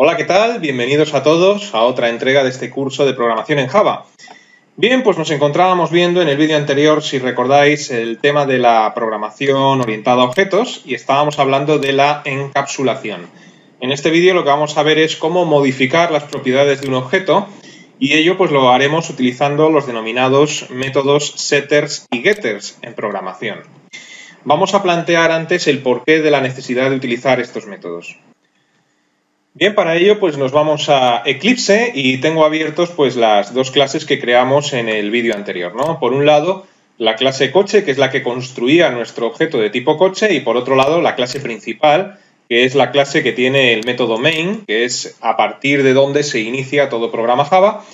Hola, ¿qué tal? Bienvenidos a todos a otra entrega de este curso de programación en Java. Bien, pues nos encontrábamos viendo en el vídeo anterior, si recordáis, el tema de la programación orientada a objetos y estábamos hablando de la encapsulación. En este vídeo lo que vamos a ver es cómo modificar las propiedades de un objeto y ello pues lo haremos utilizando los denominados métodos setters y getters en programación. Vamos a plantear antes el porqué de la necesidad de utilizar estos métodos. Bien, para ello pues nos vamos a Eclipse y tengo abiertos pues las dos clases que creamos en el vídeo anterior, ¿no? Por un lado, la clase coche, que es la que construía nuestro objeto de tipo coche, y por otro lado, la clase principal, que es la clase que tiene el método main, que es a partir de donde se inicia todo programa Java.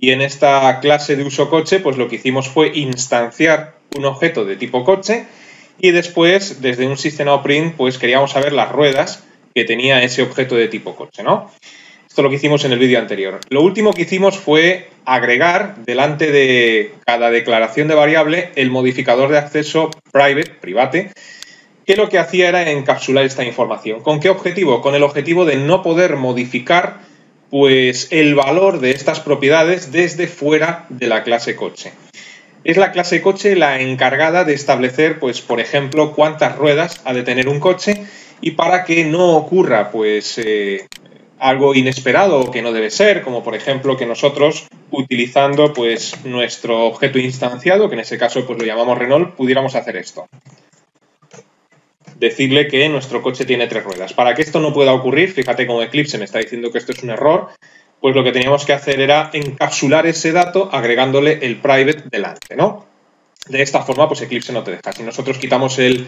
Y en esta clase de uso coche, pues lo que hicimos fue instanciar un objeto de tipo coche y después, desde un system.out.print, pues queríamos saber las ruedas que tenía ese objeto de tipo coche, ¿no? Esto es lo que hicimos en el vídeo anterior. Lo último que hicimos fue agregar delante de cada declaración de variable el modificador de acceso private, private, que lo que hacía era encapsular esta información. ¿Con qué objetivo? Con el objetivo de no poder modificar pues, el valor de estas propiedades desde fuera de la clase coche. Es la clase coche la encargada de establecer, pues, por ejemplo, cuántas ruedas ha de tener un coche y para que no ocurra pues eh, algo inesperado o que no debe ser, como por ejemplo que nosotros utilizando pues nuestro objeto instanciado, que en ese caso pues lo llamamos Renault, pudiéramos hacer esto. Decirle que nuestro coche tiene tres ruedas. Para que esto no pueda ocurrir, fíjate como Eclipse me está diciendo que esto es un error, pues lo que teníamos que hacer era encapsular ese dato agregándole el private delante, ¿no? De esta forma, pues Eclipse no te deja. Si nosotros quitamos el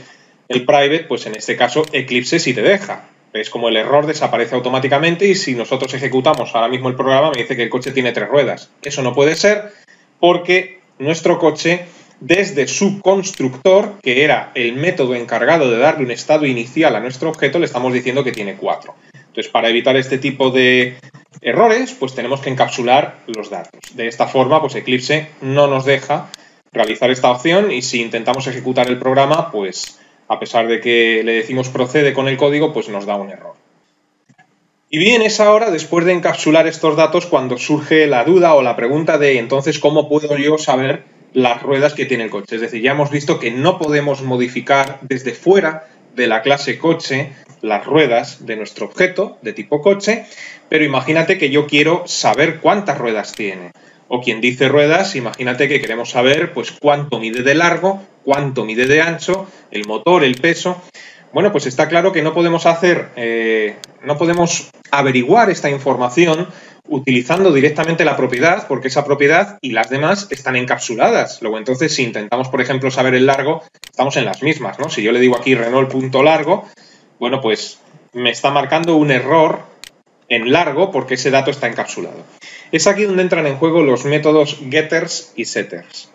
el private, pues en este caso Eclipse sí te deja. Es como el error desaparece automáticamente y si nosotros ejecutamos ahora mismo el programa me dice que el coche tiene tres ruedas. Eso no puede ser porque nuestro coche desde su constructor, que era el método encargado de darle un estado inicial a nuestro objeto, le estamos diciendo que tiene cuatro. Entonces, para evitar este tipo de errores, pues tenemos que encapsular los datos. De esta forma, pues Eclipse no nos deja realizar esta opción y si intentamos ejecutar el programa, pues a pesar de que le decimos procede con el código, pues nos da un error. Y bien, es ahora, después de encapsular estos datos, cuando surge la duda o la pregunta de entonces cómo puedo yo saber las ruedas que tiene el coche. Es decir, ya hemos visto que no podemos modificar desde fuera de la clase coche las ruedas de nuestro objeto de tipo coche, pero imagínate que yo quiero saber cuántas ruedas tiene. O quien dice ruedas, imagínate que queremos saber pues cuánto mide de largo, cuánto mide de ancho, el motor, el peso. Bueno, pues está claro que no podemos hacer, eh, no podemos averiguar esta información utilizando directamente la propiedad, porque esa propiedad y las demás están encapsuladas. Luego, entonces, si intentamos, por ejemplo, saber el largo, estamos en las mismas, ¿no? Si yo le digo aquí Renault.largo, bueno, pues me está marcando un error en largo porque ese dato está encapsulado. Es aquí donde entran en juego los métodos getters y setters.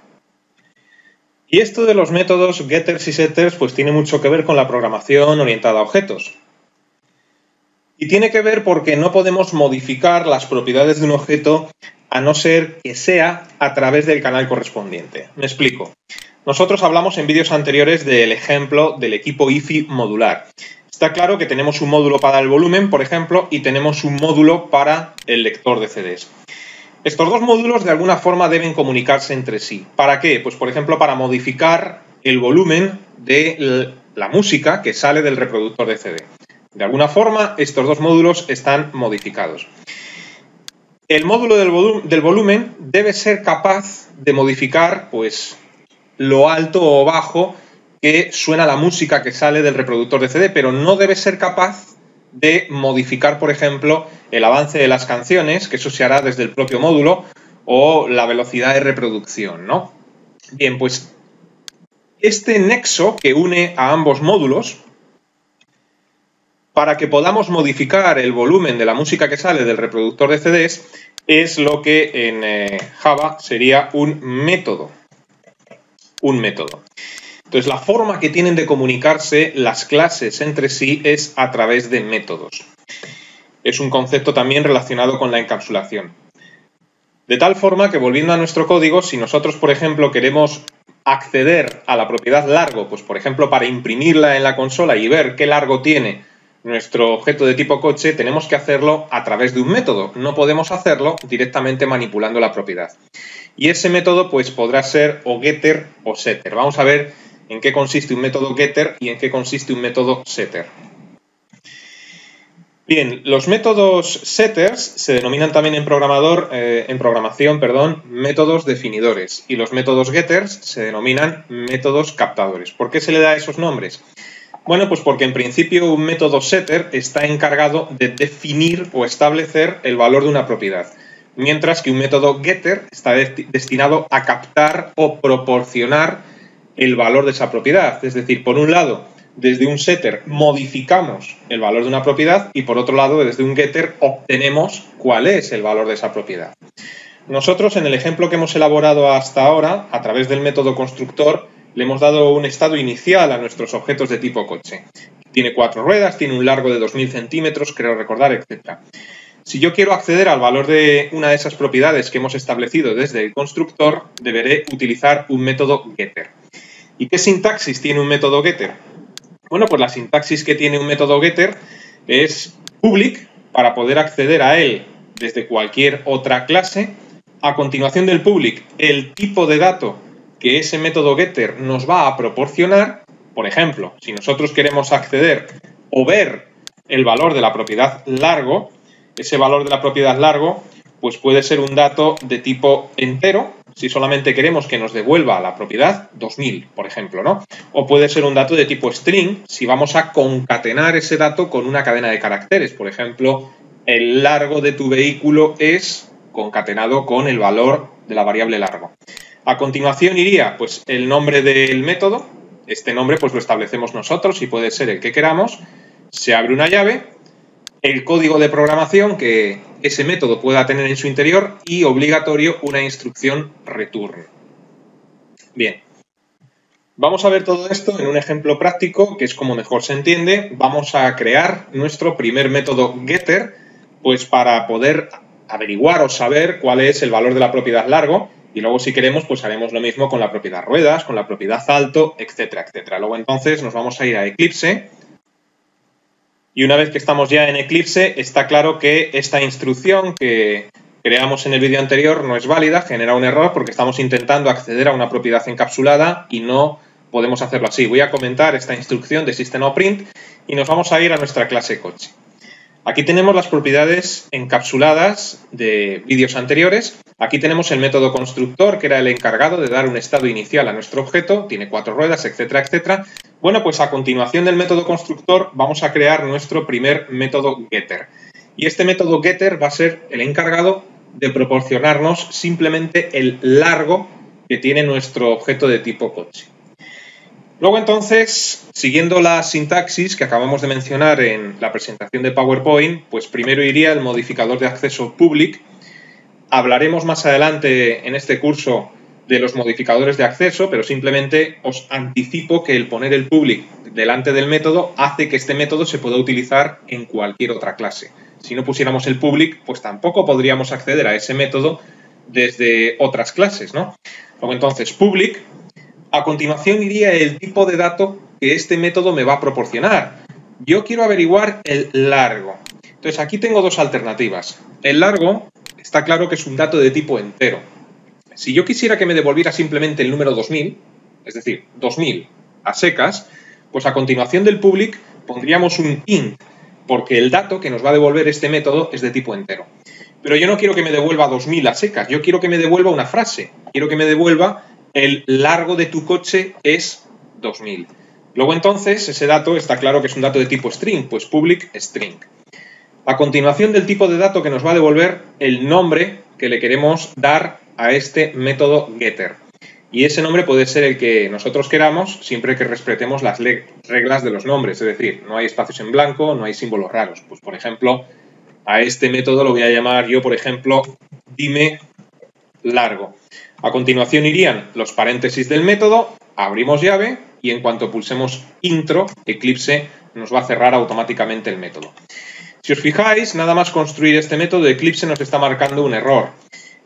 Y esto de los métodos getters y setters pues tiene mucho que ver con la programación orientada a objetos. Y tiene que ver porque no podemos modificar las propiedades de un objeto a no ser que sea a través del canal correspondiente. Me explico. Nosotros hablamos en vídeos anteriores del ejemplo del equipo IFI modular. Está claro que tenemos un módulo para el volumen, por ejemplo, y tenemos un módulo para el lector de CDs. Estos dos módulos de alguna forma deben comunicarse entre sí. ¿Para qué? Pues por ejemplo para modificar el volumen de la música que sale del reproductor de CD. De alguna forma estos dos módulos están modificados. El módulo del, volumen debe ser capaz de modificar pues lo alto o bajo que suena la música que sale del reproductor de CD, pero no debe ser capaz de modificar, por ejemplo, el avance de las canciones, que eso se hará desde el propio módulo, o la velocidad de reproducción, ¿no? Bien, pues este nexo que une a ambos módulos, para que podamos modificar el volumen de la música que sale del reproductor de CDs, es lo que en eh, Java sería un método. Un método. Entonces, la forma que tienen de comunicarse las clases entre sí es a través de métodos. Es un concepto también relacionado con la encapsulación. De tal forma que, volviendo a nuestro código, si nosotros, por ejemplo, queremos acceder a la propiedad largo, pues por ejemplo, para imprimirla en la consola y ver qué largo tiene nuestro objeto de tipo coche, tenemos que hacerlo a través de un método. No podemos hacerlo directamente manipulando la propiedad. Y ese método pues podrá ser o getter o setter. Vamos a ver en qué consiste un método getter y en qué consiste un método setter. Bien, los métodos setters se denominan también en programador, eh, en programación, perdón, métodos definidores y los métodos getters se denominan métodos captadores. ¿Por qué se le da esos nombres? Bueno, pues porque en principio un método setter está encargado de definir o establecer el valor de una propiedad, mientras que un método getter está destinado a captar o proporcionar el valor de esa propiedad. Es decir, por un lado, desde un setter modificamos el valor de una propiedad y por otro lado, desde un getter obtenemos cuál es el valor de esa propiedad. Nosotros en el ejemplo que hemos elaborado hasta ahora, a través del método constructor, le hemos dado un estado inicial a nuestros objetos de tipo coche. Tiene cuatro ruedas, tiene un largo de 2.000 centímetros, creo recordar, etc. Si yo quiero acceder al valor de una de esas propiedades que hemos establecido desde el constructor, deberé utilizar un método getter. ¿Y qué sintaxis tiene un método getter? Bueno, pues la sintaxis que tiene un método getter es public para poder acceder a él desde cualquier otra clase. A continuación del public, el tipo de dato que ese método getter nos va a proporcionar. Por ejemplo, si nosotros queremos acceder o ver el valor de la propiedad largo, ese valor de la propiedad largo pues puede ser un dato de tipo entero si solamente queremos que nos devuelva la propiedad 2000, por ejemplo, ¿no? O puede ser un dato de tipo string si vamos a concatenar ese dato con una cadena de caracteres. Por ejemplo, el largo de tu vehículo es concatenado con el valor de la variable largo. A continuación iría pues el nombre del método. Este nombre pues lo establecemos nosotros y puede ser el que queramos. Se abre una llave el código de programación que ese método pueda tener en su interior y obligatorio una instrucción return. Bien, vamos a ver todo esto en un ejemplo práctico que es como mejor se entiende. Vamos a crear nuestro primer método getter pues para poder averiguar o saber cuál es el valor de la propiedad largo y luego si queremos pues haremos lo mismo con la propiedad ruedas, con la propiedad alto, etcétera, etcétera. Luego entonces nos vamos a ir a Eclipse y una vez que estamos ya en Eclipse, está claro que esta instrucción que creamos en el vídeo anterior no es válida, genera un error porque estamos intentando acceder a una propiedad encapsulada y no podemos hacerlo así. Voy a comentar esta instrucción de System.print y nos vamos a ir a nuestra clase coche. Aquí tenemos las propiedades encapsuladas de vídeos anteriores. Aquí tenemos el método constructor, que era el encargado de dar un estado inicial a nuestro objeto, tiene cuatro ruedas, etcétera, etcétera. Bueno, pues a continuación del método constructor vamos a crear nuestro primer método getter. Y este método getter va a ser el encargado de proporcionarnos simplemente el largo que tiene nuestro objeto de tipo coche. Luego entonces, siguiendo la sintaxis que acabamos de mencionar en la presentación de PowerPoint, pues primero iría el modificador de acceso public. Hablaremos más adelante en este curso de los modificadores de acceso, pero simplemente os anticipo que el poner el public delante del método hace que este método se pueda utilizar en cualquier otra clase. Si no pusiéramos el public, pues tampoco podríamos acceder a ese método desde otras clases, ¿no? Luego entonces public a continuación iría el tipo de dato que este método me va a proporcionar. Yo quiero averiguar el largo. Entonces aquí tengo dos alternativas. El largo está claro que es un dato de tipo entero. Si yo quisiera que me devolviera simplemente el número 2000, es decir, 2000 a secas, pues a continuación del public pondríamos un int, porque el dato que nos va a devolver este método es de tipo entero. Pero yo no quiero que me devuelva 2000 a secas, yo quiero que me devuelva una frase, quiero que me devuelva el largo de tu coche es 2000. Luego entonces ese dato está claro que es un dato de tipo string, pues public string. A continuación del tipo de dato que nos va a devolver el nombre que le queremos dar a este método getter. Y ese nombre puede ser el que nosotros queramos siempre que respetemos las reglas de los nombres, es decir, no hay espacios en blanco, no hay símbolos raros. Pues por ejemplo, a este método lo voy a llamar yo, por ejemplo, dime largo. A continuación irían los paréntesis del método, abrimos llave y en cuanto pulsemos intro, Eclipse nos va a cerrar automáticamente el método. Si os fijáis, nada más construir este método, Eclipse nos está marcando un error.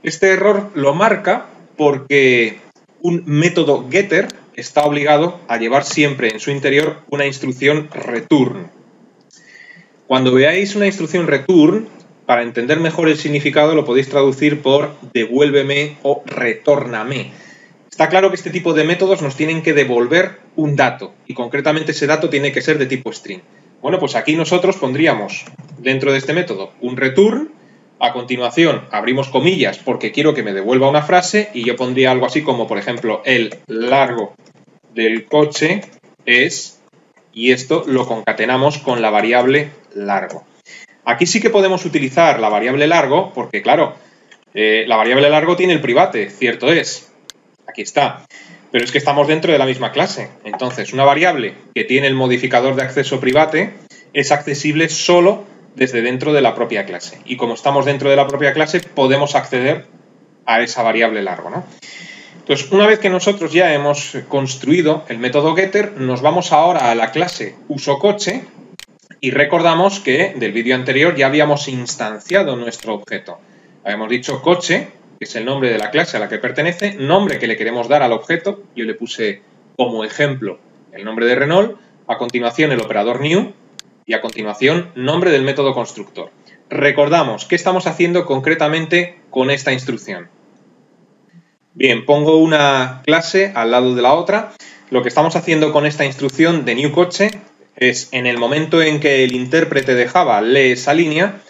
Este error lo marca porque un método getter está obligado a llevar siempre en su interior una instrucción return. Cuando veáis una instrucción return, para entender mejor el significado lo podéis traducir por devuélveme o retórname. Está claro que este tipo de métodos nos tienen que devolver un dato y concretamente ese dato tiene que ser de tipo string. Bueno, pues aquí nosotros pondríamos dentro de este método un return, a continuación abrimos comillas porque quiero que me devuelva una frase y yo pondría algo así como, por ejemplo, el largo del coche es, y esto lo concatenamos con la variable largo. Aquí sí que podemos utilizar la variable largo, porque claro, eh, la variable largo tiene el private, cierto es. Aquí está. Pero es que estamos dentro de la misma clase. Entonces, una variable que tiene el modificador de acceso private es accesible solo desde dentro de la propia clase. Y como estamos dentro de la propia clase, podemos acceder a esa variable largo. ¿no? Entonces, una vez que nosotros ya hemos construido el método getter, nos vamos ahora a la clase usocoche y recordamos que del vídeo anterior ya habíamos instanciado nuestro objeto. Habíamos dicho coche, que es el nombre de la clase a la que pertenece, nombre que le queremos dar al objeto. Yo le puse como ejemplo el nombre de Renault, a continuación el operador new y a continuación nombre del método constructor. Recordamos qué estamos haciendo concretamente con esta instrucción. Bien, pongo una clase al lado de la otra. Lo que estamos haciendo con esta instrucción de new coche es en el momento en que el intérprete de Java lee esa línea,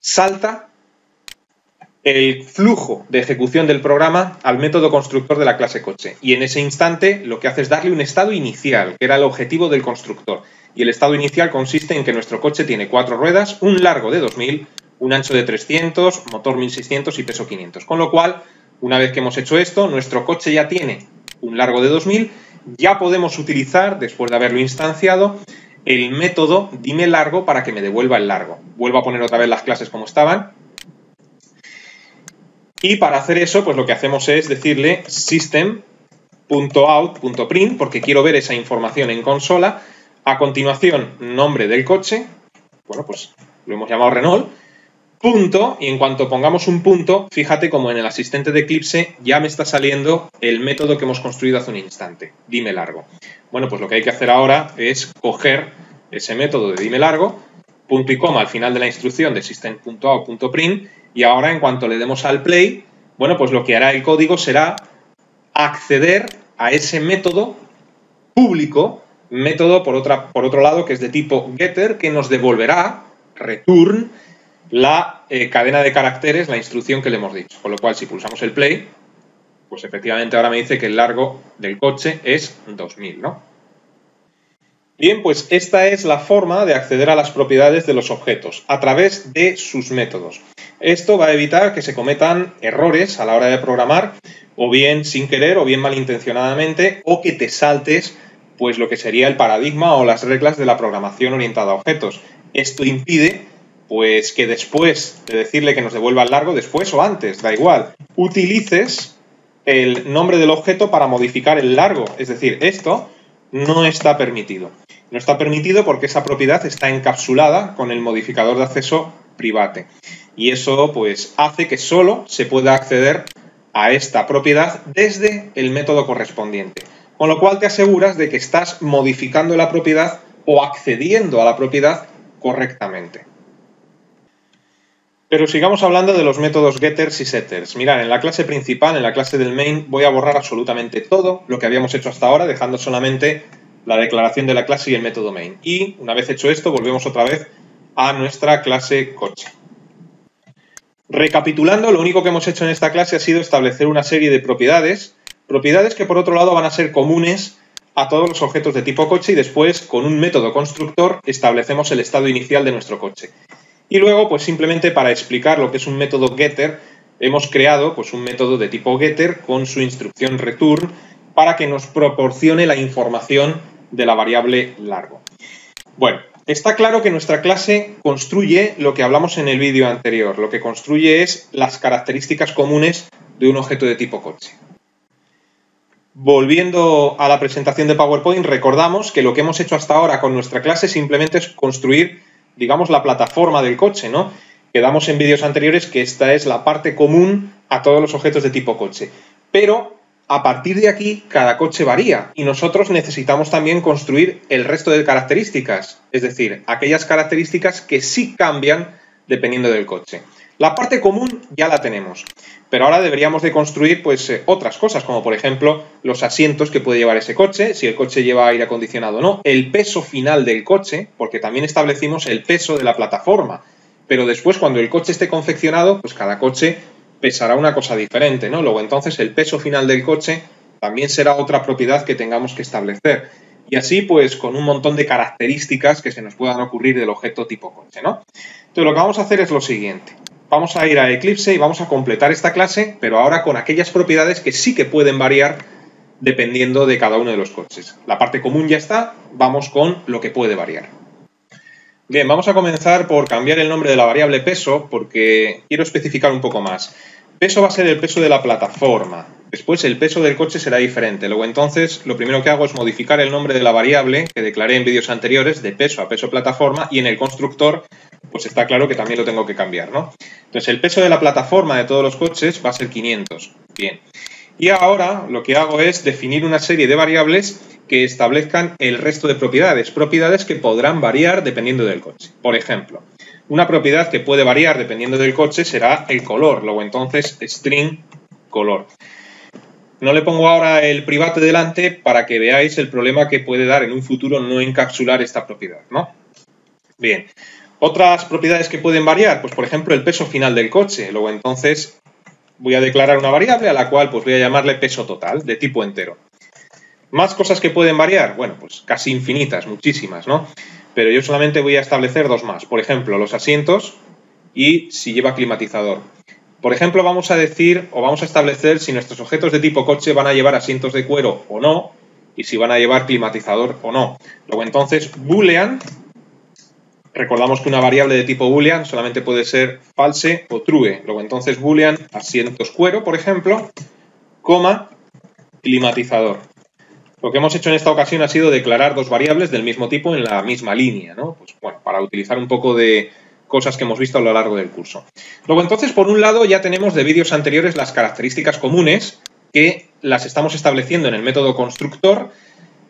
salta el flujo de ejecución del programa al método constructor de la clase coche. Y en ese instante lo que hace es darle un estado inicial, que era el objetivo del constructor. Y el estado inicial consiste en que nuestro coche tiene cuatro ruedas, un largo de 2000, un ancho de 300, motor 1600 y peso 500. Con lo cual, una vez que hemos hecho esto, nuestro coche ya tiene un largo de 2000 ya podemos utilizar, después de haberlo instanciado, el método dime largo para que me devuelva el largo. Vuelvo a poner otra vez las clases como estaban. Y para hacer eso, pues lo que hacemos es decirle system.out.print, porque quiero ver esa información en consola. A continuación, nombre del coche. Bueno, pues lo hemos llamado Renault punto, y en cuanto pongamos un punto, fíjate como en el asistente de Eclipse ya me está saliendo el método que hemos construido hace un instante, dime largo. Bueno, pues lo que hay que hacer ahora es coger ese método de dime largo, punto y coma al final de la instrucción de system.out.print, y ahora en cuanto le demos al play, bueno, pues lo que hará el código será acceder a ese método público, método por, otra, por otro lado que es de tipo getter, que nos devolverá return la eh, cadena de caracteres, la instrucción que le hemos dicho. Con lo cual, si pulsamos el play, pues efectivamente ahora me dice que el largo del coche es 2000, ¿no? Bien, pues esta es la forma de acceder a las propiedades de los objetos, a través de sus métodos. Esto va a evitar que se cometan errores a la hora de programar, o bien sin querer, o bien malintencionadamente, o que te saltes pues lo que sería el paradigma o las reglas de la programación orientada a objetos. Esto impide pues que después de decirle que nos devuelva el largo, después o antes, da igual, utilices el nombre del objeto para modificar el largo. Es decir, esto no está permitido. No está permitido porque esa propiedad está encapsulada con el modificador de acceso private. Y eso pues hace que solo se pueda acceder a esta propiedad desde el método correspondiente. Con lo cual te aseguras de que estás modificando la propiedad o accediendo a la propiedad correctamente. Pero sigamos hablando de los métodos getters y setters. Mirad, en la clase principal, en la clase del main, voy a borrar absolutamente todo lo que habíamos hecho hasta ahora, dejando solamente la declaración de la clase y el método main. Y una vez hecho esto, volvemos otra vez a nuestra clase coche. Recapitulando, lo único que hemos hecho en esta clase ha sido establecer una serie de propiedades, propiedades que por otro lado van a ser comunes a todos los objetos de tipo coche y después con un método constructor establecemos el estado inicial de nuestro coche. Y luego, pues simplemente para explicar lo que es un método getter, hemos creado pues, un método de tipo getter con su instrucción return para que nos proporcione la información de la variable largo. Bueno, está claro que nuestra clase construye lo que hablamos en el vídeo anterior. Lo que construye es las características comunes de un objeto de tipo coche. Volviendo a la presentación de PowerPoint, recordamos que lo que hemos hecho hasta ahora con nuestra clase simplemente es construir digamos, la plataforma del coche, ¿no? Quedamos en vídeos anteriores que esta es la parte común a todos los objetos de tipo coche. Pero A partir de aquí, cada coche varía y nosotros necesitamos también construir el resto de características, es decir, aquellas características que sí cambian dependiendo del coche. La parte común ya la tenemos, pero ahora deberíamos de construir pues eh, otras cosas, como por ejemplo los asientos que puede llevar ese coche, si el coche lleva aire acondicionado o no, el peso final del coche, porque también establecimos el peso de la plataforma, pero después cuando el coche esté confeccionado, pues cada coche pesará una cosa diferente, ¿no? Luego entonces el peso final del coche también será otra propiedad que tengamos que establecer. Y así, pues, con un montón de características que se nos puedan ocurrir del objeto tipo coche, ¿no? Entonces, lo que vamos a hacer es lo siguiente. Vamos a ir a Eclipse y vamos a completar esta clase, pero ahora con aquellas propiedades que sí que pueden variar dependiendo de cada uno de los coches. La parte común ya está, vamos con lo que puede variar. Bien, vamos a comenzar por cambiar el nombre de la variable peso porque quiero especificar un poco más. Peso va a ser el peso de la plataforma. Después el peso del coche será diferente. Luego entonces lo primero que hago es modificar el nombre de la variable que declaré en vídeos anteriores de peso a peso plataforma y en el constructor pues está claro que también lo tengo que cambiar, ¿no? Entonces el peso de la plataforma de todos los coches va a ser 500. Bien. Y ahora lo que hago es definir una serie de variables que establezcan el resto de propiedades, propiedades que podrán variar dependiendo del coche. Por ejemplo, una propiedad que puede variar dependiendo del coche será el color, luego entonces string color. No le pongo ahora el private delante para que veáis el problema que puede dar en un futuro no encapsular esta propiedad, ¿no? Bien. Otras propiedades que pueden variar, pues por ejemplo el peso final del coche. Luego entonces voy a declarar una variable a la cual pues voy a llamarle peso total de tipo entero. Más cosas que pueden variar, bueno, pues casi infinitas, muchísimas, ¿no? Pero yo solamente voy a establecer dos más. Por ejemplo, los asientos y si lleva climatizador. Por ejemplo, vamos a decir o vamos a establecer si nuestros objetos de tipo coche van a llevar asientos de cuero o no y si van a llevar climatizador o no. Luego entonces, boolean, recordamos que una variable de tipo boolean solamente puede ser false o true. Luego entonces boolean asientos cuero, por ejemplo, coma climatizador. Lo que hemos hecho en esta ocasión ha sido declarar dos variables del mismo tipo en la misma línea, ¿no? Pues bueno, para utilizar un poco de cosas que hemos visto a lo largo del curso. Luego entonces, por un lado, ya tenemos de vídeos anteriores las características comunes que las estamos estableciendo en el método constructor,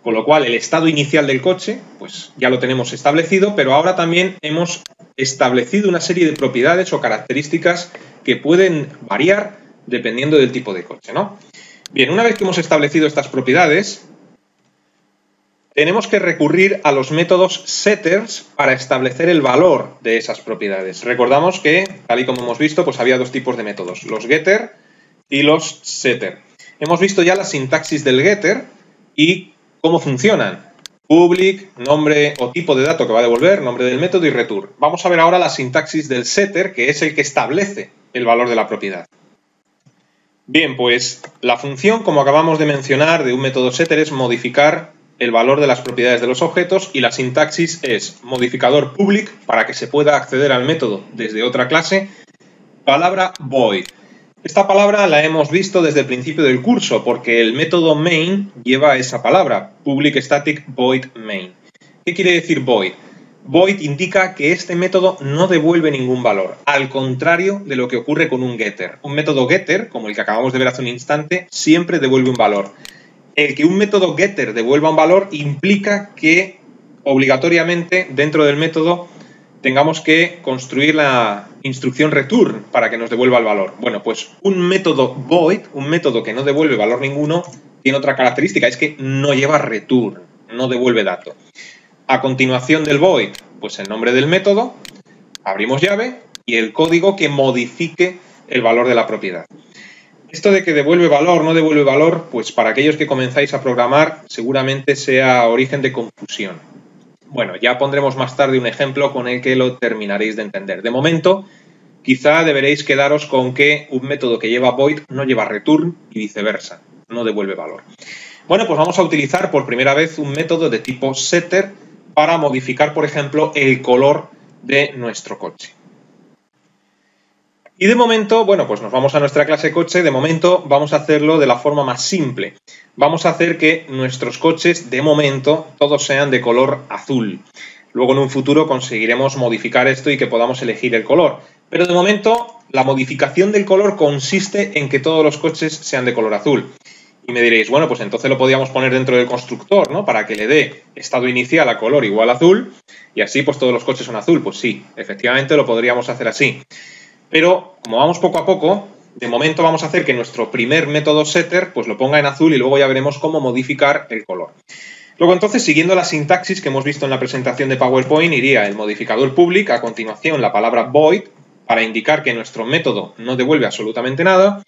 con lo cual el estado inicial del coche, pues ya lo tenemos establecido, pero ahora también hemos establecido una serie de propiedades o características que pueden variar dependiendo del tipo de coche, ¿no? Bien, una vez que hemos establecido estas propiedades, tenemos que recurrir a los métodos setters para establecer el valor de esas propiedades. Recordamos que, tal y como hemos visto, pues había dos tipos de métodos, los getter y los setter. Hemos visto ya la sintaxis del getter y cómo funcionan. Public, nombre o tipo de dato que va a devolver, nombre del método y return. Vamos a ver ahora la sintaxis del setter, que es el que establece el valor de la propiedad. Bien, pues la función, como acabamos de mencionar, de un método setter es modificar el valor de las propiedades de los objetos y la sintaxis es modificador public para que se pueda acceder al método desde otra clase, palabra void. Esta palabra la hemos visto desde el principio del curso porque el método main lleva esa palabra, public static void main. ¿Qué quiere decir void? Void indica que este método no devuelve ningún valor, al contrario de lo que ocurre con un getter. Un método getter, como el que acabamos de ver hace un instante, siempre devuelve un valor el que un método getter devuelva un valor implica que obligatoriamente dentro del método tengamos que construir la instrucción return para que nos devuelva el valor. Bueno, pues un método void, un método que no devuelve valor ninguno, tiene otra característica, es que no lleva return, no devuelve dato. A continuación del void, pues el nombre del método, abrimos llave y el código que modifique el valor de la propiedad. Esto de que devuelve valor, no devuelve valor, pues para aquellos que comenzáis a programar seguramente sea origen de confusión. Bueno, ya pondremos más tarde un ejemplo con el que lo terminaréis de entender. De momento, quizá deberéis quedaros con que un método que lleva void no lleva return y viceversa, no devuelve valor. Bueno, pues vamos a utilizar por primera vez un método de tipo setter para modificar, por ejemplo, el color de nuestro coche. Y de momento, bueno, pues nos vamos a nuestra clase coche. De momento vamos a hacerlo de la forma más simple. Vamos a hacer que nuestros coches, de momento, todos sean de color azul. Luego en un futuro conseguiremos modificar esto y que podamos elegir el color. Pero de momento, la modificación del color consiste en que todos los coches sean de color azul. Y me diréis, bueno, pues entonces lo podríamos poner dentro del constructor, ¿no? Para que le dé estado inicial a color igual azul y así pues todos los coches son azul. Pues sí, efectivamente lo podríamos hacer así. Pero como vamos poco a poco, de momento vamos a hacer que nuestro primer método setter pues lo ponga en azul y luego ya veremos cómo modificar el color. Luego entonces, siguiendo la sintaxis que hemos visto en la presentación de PowerPoint, iría el modificador public, a continuación la palabra void, para indicar que nuestro método no devuelve absolutamente nada,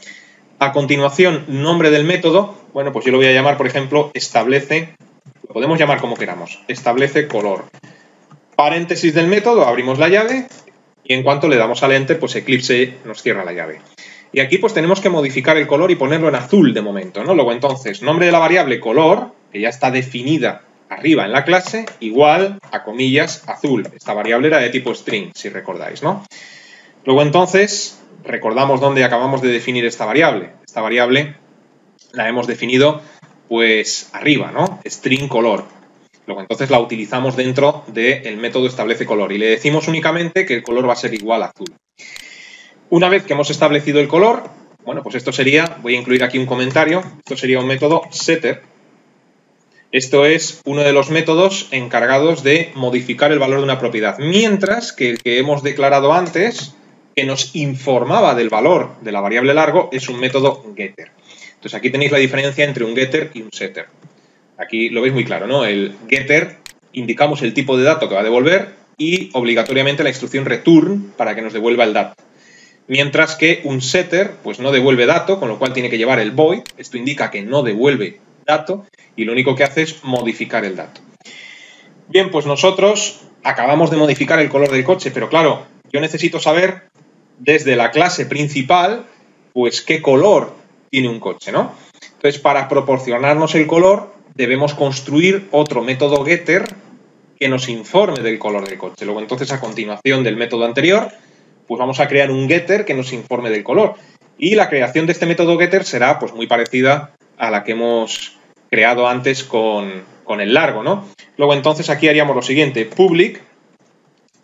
a continuación, nombre del método, bueno, pues yo lo voy a llamar, por ejemplo, establece, lo podemos llamar como queramos, establece color. Paréntesis del método, abrimos la llave y en cuanto le damos al enter, pues Eclipse nos cierra la llave. Y aquí pues tenemos que modificar el color y ponerlo en azul de momento, ¿no? Luego entonces, nombre de la variable color, que ya está definida arriba en la clase, igual a comillas azul. Esta variable era de tipo string, si recordáis, ¿no? Luego entonces, recordamos dónde acabamos de definir esta variable. Esta variable la hemos definido pues arriba, ¿no? String color. Luego entonces la utilizamos dentro del método establece color y le decimos únicamente que el color va a ser igual a azul. Una vez que hemos establecido el color, bueno, pues esto sería, voy a incluir aquí un comentario, esto sería un método setter. Esto es uno de los métodos encargados de modificar el valor de una propiedad, mientras que el que hemos declarado antes, que nos informaba del valor de la variable largo es un método getter. Entonces aquí tenéis la diferencia entre un getter y un setter. Aquí lo veis muy claro, ¿no? El getter indicamos el tipo de dato que va a devolver y obligatoriamente la instrucción return para que nos devuelva el dato. Mientras que un setter pues no devuelve dato, con lo cual tiene que llevar el void. Esto indica que no devuelve dato y lo único que hace es modificar el dato. Bien, pues nosotros acabamos de modificar el color del coche, pero claro, yo necesito saber desde la clase principal, pues qué color tiene un coche, ¿no? Entonces, para proporcionarnos el color, debemos construir otro método getter que nos informe del color del coche. Luego, entonces, a continuación del método anterior, pues vamos a crear un getter que nos informe del color. Y la creación de este método getter será pues muy parecida a la que hemos creado antes con, con el largo, ¿no? Luego, entonces, aquí haríamos lo siguiente, public,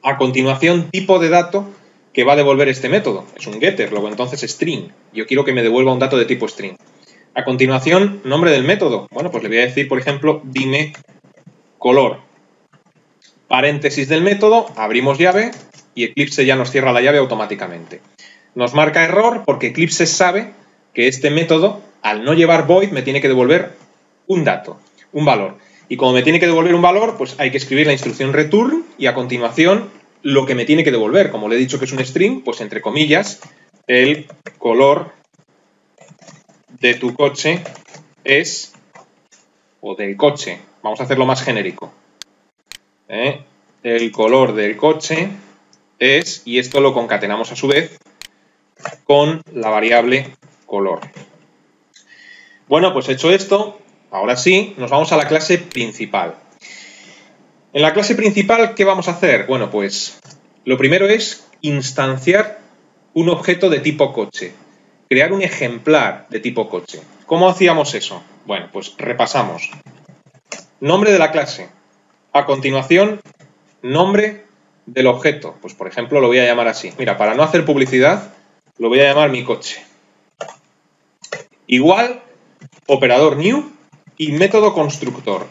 a continuación, tipo de dato que va a devolver este método. Es un getter, luego entonces string. Yo quiero que me devuelva un dato de tipo string. A continuación, nombre del método. Bueno, pues le voy a decir, por ejemplo, dime color. Paréntesis del método, abrimos llave y Eclipse ya nos cierra la llave automáticamente. Nos marca error porque Eclipse sabe que este método, al no llevar void, me tiene que devolver un dato, un valor. Y como me tiene que devolver un valor, pues hay que escribir la instrucción return y a continuación lo que me tiene que devolver. Como le he dicho que es un string, pues entre comillas, el color de tu coche es, o del coche, vamos a hacerlo más genérico. ¿eh? El color del coche es, y esto lo concatenamos a su vez con la variable color. Bueno, pues hecho esto, ahora sí, nos vamos a la clase principal. En la clase principal, ¿qué vamos a hacer? Bueno, pues lo primero es instanciar un objeto de tipo coche, crear un ejemplar de tipo coche. ¿Cómo hacíamos eso? Bueno, pues repasamos. Nombre de la clase. A continuación, nombre del objeto. Pues por ejemplo lo voy a llamar así. Mira, para no hacer publicidad, lo voy a llamar mi coche. Igual, operador new y método constructor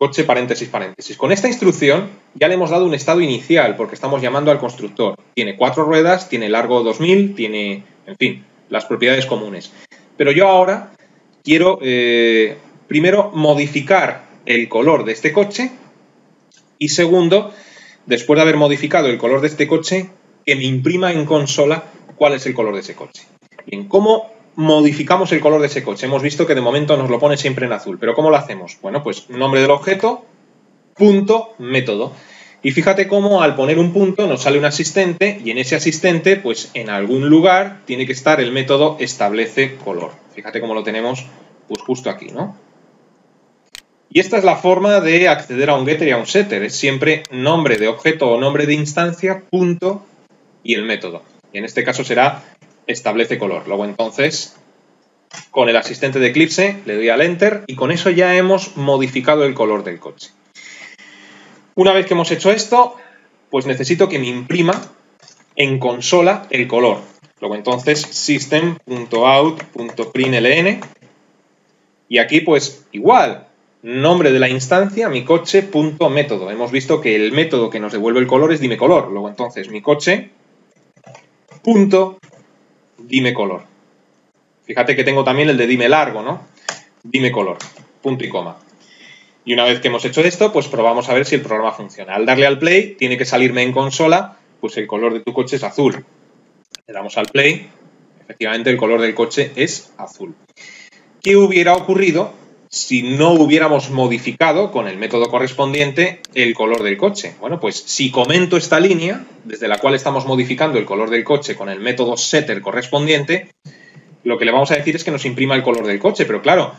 coche paréntesis paréntesis. Con esta instrucción ya le hemos dado un estado inicial porque estamos llamando al constructor. Tiene cuatro ruedas, tiene largo 2000, tiene, en fin, las propiedades comunes. Pero yo ahora quiero eh, primero modificar el color de este coche y segundo, después de haber modificado el color de este coche, que me imprima en consola cuál es el color de ese coche. Bien, ¿cómo modificamos el color de ese coche. Hemos visto que de momento nos lo pone siempre en azul, pero ¿cómo lo hacemos? Bueno, pues nombre del objeto, punto, método. Y fíjate cómo al poner un punto nos sale un asistente y en ese asistente, pues en algún lugar tiene que estar el método establece color. Fíjate cómo lo tenemos pues justo aquí, ¿no? Y esta es la forma de acceder a un getter y a un setter. Es siempre nombre de objeto o nombre de instancia, punto y el método. Y en este caso será establece color. Luego entonces, con el asistente de Eclipse, le doy al Enter y con eso ya hemos modificado el color del coche. Una vez que hemos hecho esto, pues necesito que me imprima en consola el color. Luego entonces system.out.println Y aquí, pues, igual, nombre de la instancia, mi coche, punto método. Hemos visto que el método que nos devuelve el color es dime color. Luego, entonces, mi coche, punto, dime color. Fíjate que tengo también el de dime largo, ¿no? Dime color, punto y coma. Y una vez que hemos hecho esto, pues probamos a ver si el programa funciona. Al darle al play, tiene que salirme en consola, pues el color de tu coche es azul. Le damos al play, efectivamente el color del coche es azul. ¿Qué hubiera ocurrido si no hubiéramos modificado con el método correspondiente el color del coche? Bueno, pues si comento esta línea, desde la cual estamos modificando el color del coche con el método setter correspondiente, lo que le vamos a decir es que nos imprima el color del coche, pero claro,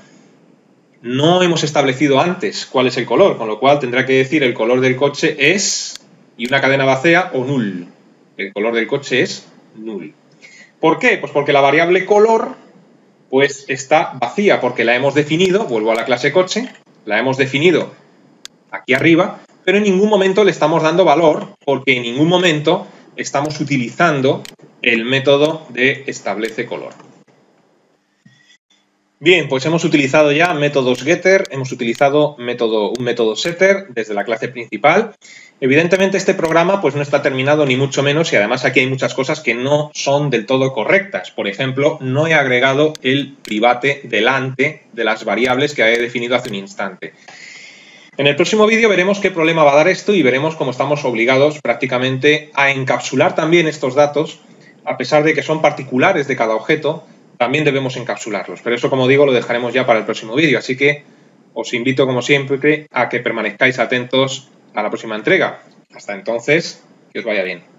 no hemos establecido antes cuál es el color, con lo cual tendrá que decir el color del coche es y una cadena vacía o null. El color del coche es null. ¿Por qué? Pues porque la variable color pues está vacía porque la hemos definido, vuelvo a la clase coche, la hemos definido aquí arriba, pero en ningún momento le estamos dando valor porque en ningún momento estamos utilizando el método de establece color. Bien, pues hemos utilizado ya métodos getter, hemos utilizado método, un método setter desde la clase principal. Evidentemente este programa pues no está terminado ni mucho menos y además aquí hay muchas cosas que no son del todo correctas. Por ejemplo, no he agregado el private delante de las variables que he definido hace un instante. En el próximo vídeo veremos qué problema va a dar esto y veremos cómo estamos obligados prácticamente a encapsular también estos datos, a pesar de que son particulares de cada objeto, también debemos encapsularlos. Pero eso, como digo, lo dejaremos ya para el próximo vídeo. Así que os invito, como siempre, a que permanezcáis atentos a la próxima entrega. Hasta entonces, que os vaya bien.